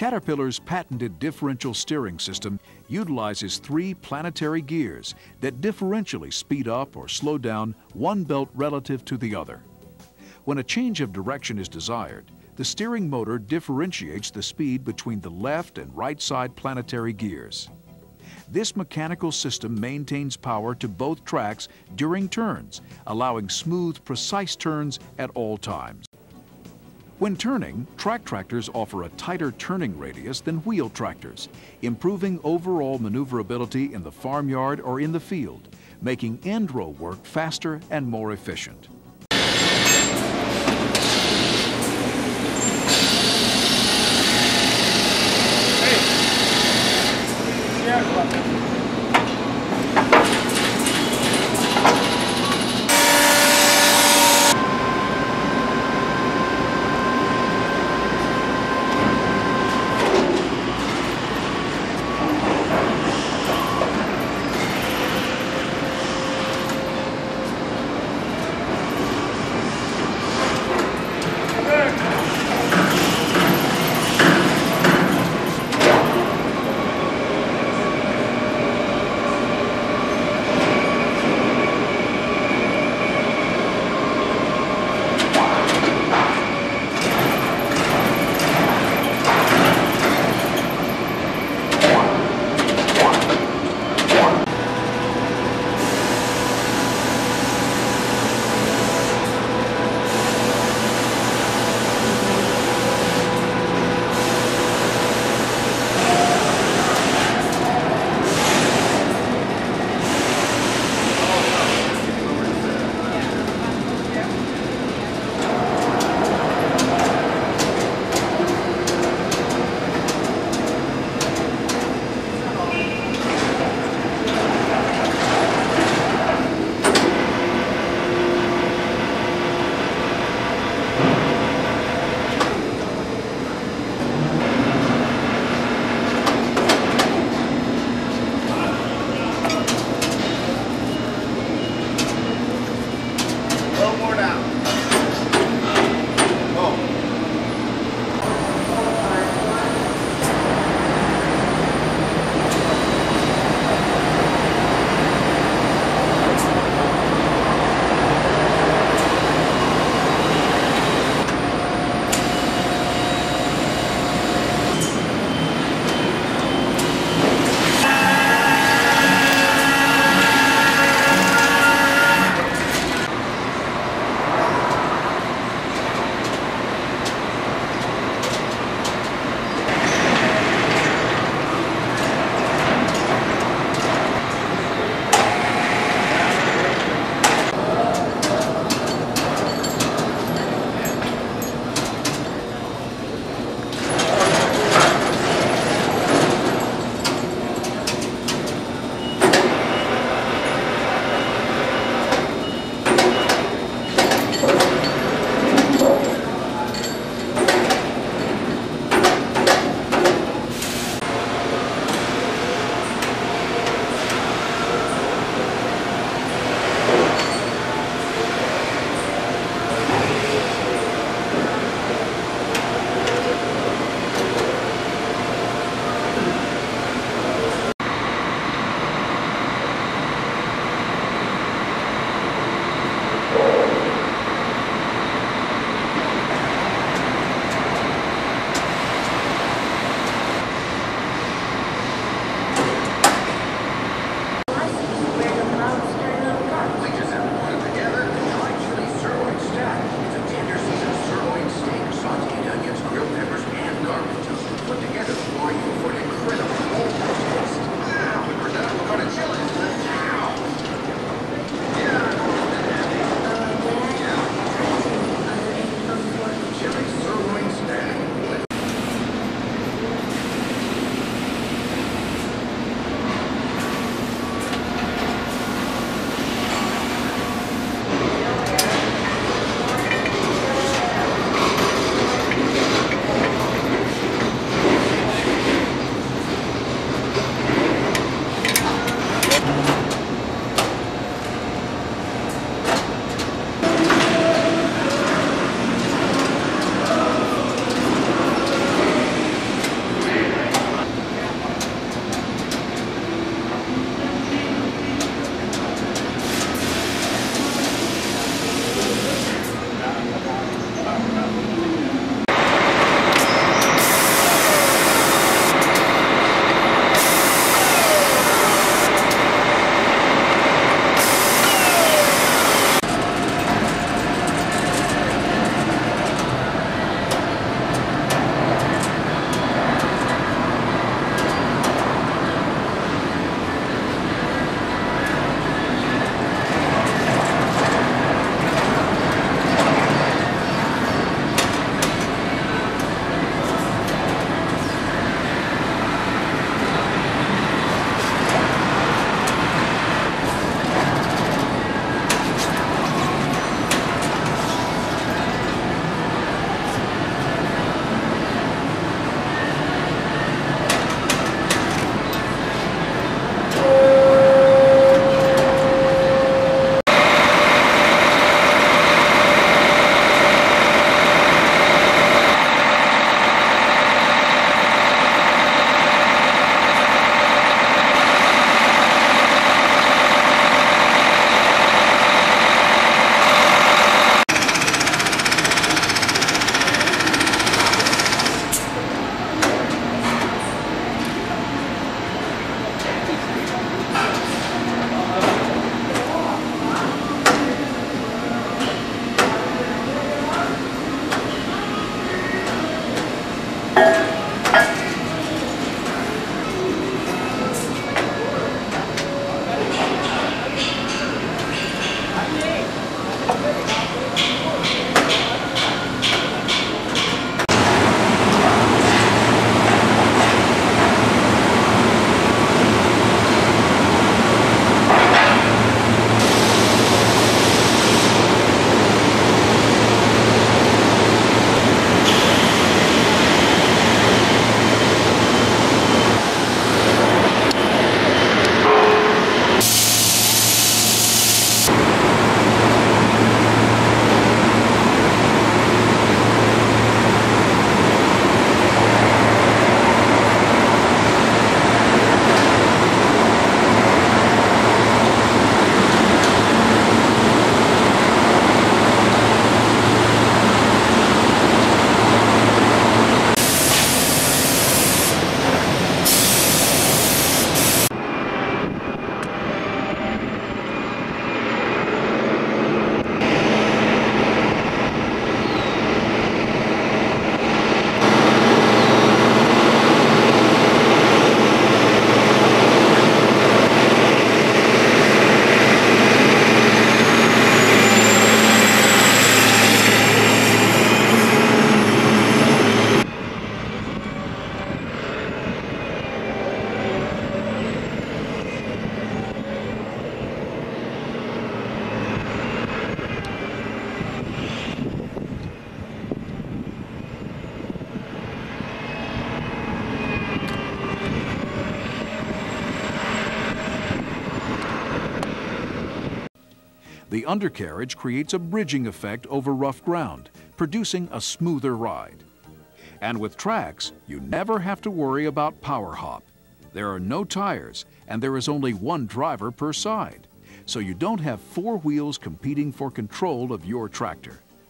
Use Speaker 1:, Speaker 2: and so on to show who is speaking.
Speaker 1: Caterpillar's patented differential steering system utilizes three planetary gears that differentially speed up or slow down one belt relative to the other. When a change of direction is desired, the steering motor differentiates the speed between the left and right side planetary gears. This mechanical system maintains power to both tracks during turns, allowing smooth, precise turns at all times. When turning, track tractors offer a tighter turning radius than wheel tractors, improving overall maneuverability in the farmyard or in the field, making end row work faster and more efficient. The undercarriage creates a bridging effect over rough ground, producing a smoother ride. And with tracks, you never have to worry about power hop. There are no tires, and there is only one driver per side. So you don't have four wheels competing for control of your tractor.